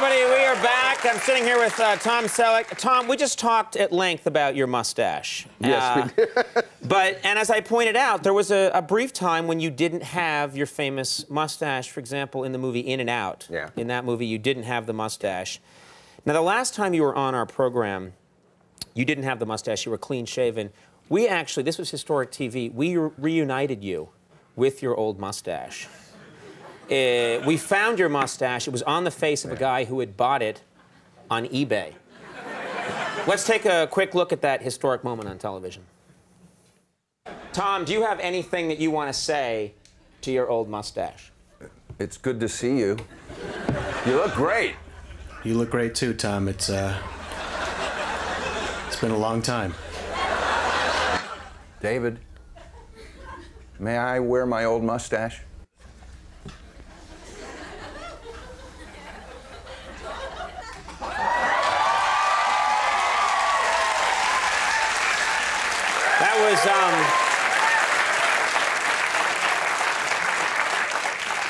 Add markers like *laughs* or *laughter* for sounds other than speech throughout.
everybody. We are back. I'm sitting here with uh, Tom Selleck. Tom, we just talked at length about your mustache. Yes, Uh, we did. *laughs* but, and as I pointed out, there was a, a brief time when you didn't have your famous mustache. For example, in the movie In and Out. Yeah. In that movie, you didn't have the mustache. Now, the last time you were on our program, you didn't have the mustache. You were clean shaven. We actually, this was historic TV. We re- reunited you with your old mustache. Uh, we found your mustache. It was on the face of a guy who had bought it on eBay. Let's take a quick look at that historic moment on television. Tom, do you have anything that you want to say to your old mustache? It's good to see you. You look great. You look great too, Tom. It's uh It's been a long time. David, may I wear my old mustache? That was, um.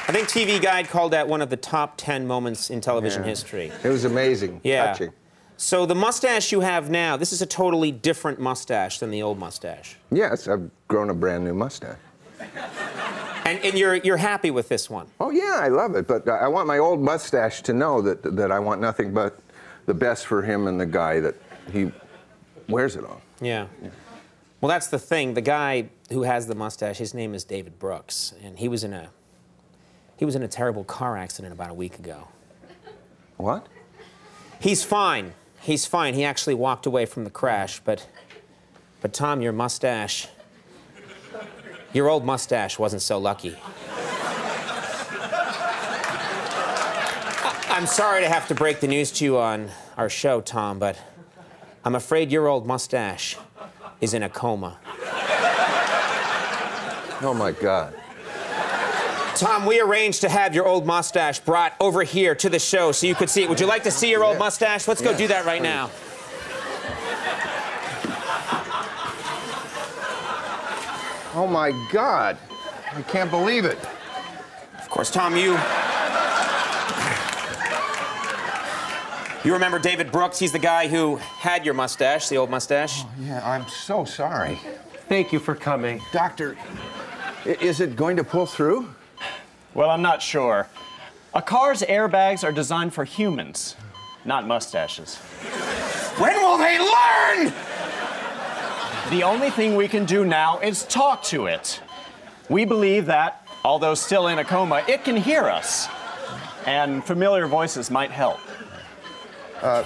I think TV Guide called that one of the top 10 moments in television Yeah. history. It was amazing. Yeah. Touching. So the mustache you have now, this is a totally different mustache than the old mustache. Yes, I've grown a brand new mustache. And, and you're, you're happy with this one. Oh yeah, I love it. But I want my old mustache to know that that I want nothing but the best for him and the guy that he wears it on. Yeah. Well, that's the thing. The guy who has the mustache, his name is David Brooks, and he was in a he was in a terrible car accident about a week ago. What? He's fine. He's fine. He actually walked away from the crash, but but Tom, your mustache, your old mustache wasn't so lucky. I- I'm sorry to have to break the news to you on our show, Tom, but I'm afraid your old mustache is in a coma. Oh my God. Tom, we arranged to have your old mustache brought over here to the show so you could see it. Would you like to see your old Yeah. mustache? Let's go Yeah, do that right please. now. Oh my God. I can't believe it. Of course, Tom, you. You remember David Brooks? He's the guy who had your mustache, the old mustache. Oh, yeah, I'm so sorry. Thank you for coming. Doctor, is it going to pull through? Well, I'm not sure. A car's airbags are designed for humans, not mustaches. When will they learn? The only thing we can do now is talk to it. We believe that, although still in a coma, it can hear us. And familiar voices might help. Uh,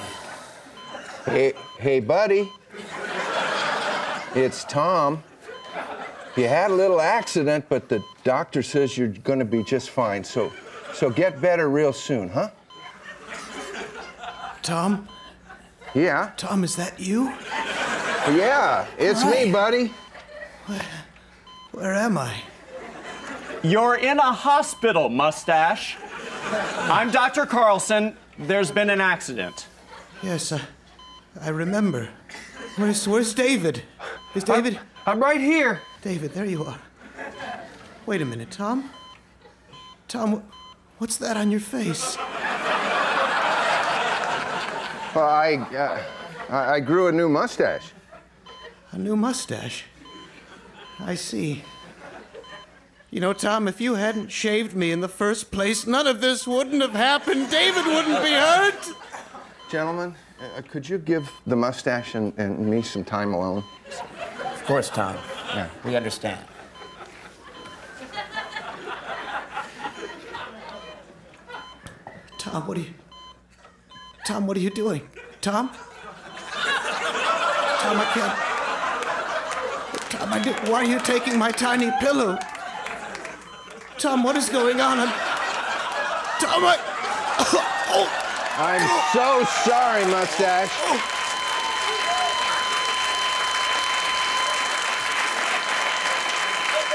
hey, hey, buddy. It's Tom. You had a little accident, but the doctor says you're going to be just fine. So, so get better real soon, huh? Tom? Yeah. Tom, is that you? Yeah, it's me, Hi. buddy. Where am I? You're in a hospital, mustache. I'm Dr. Carlson. There's been an accident. Yes, I, I remember. Where's where's David? Is David I'm right here. David, there you are. Wait a minute, Tom. Tom, what's that on your face? Well, I, uh, I I grew a new mustache. A new mustache. I see. You know, Tom, if you hadn't shaved me in the first place, none of this wouldn't have happened. David wouldn't be hurt. Gentlemen, uh, could you give the mustache and, and me some time alone? Of course, Tom. Yeah. We understand. Tom, what are you. Tom, what are you doing? Tom? Tom, I can't. Tom, I do, why are you taking my tiny pillow? Tom, what is going on? I'm, Tom, I. *coughs* Oh, I'm so sorry, mustache.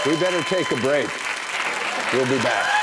We better take a break. We'll be back.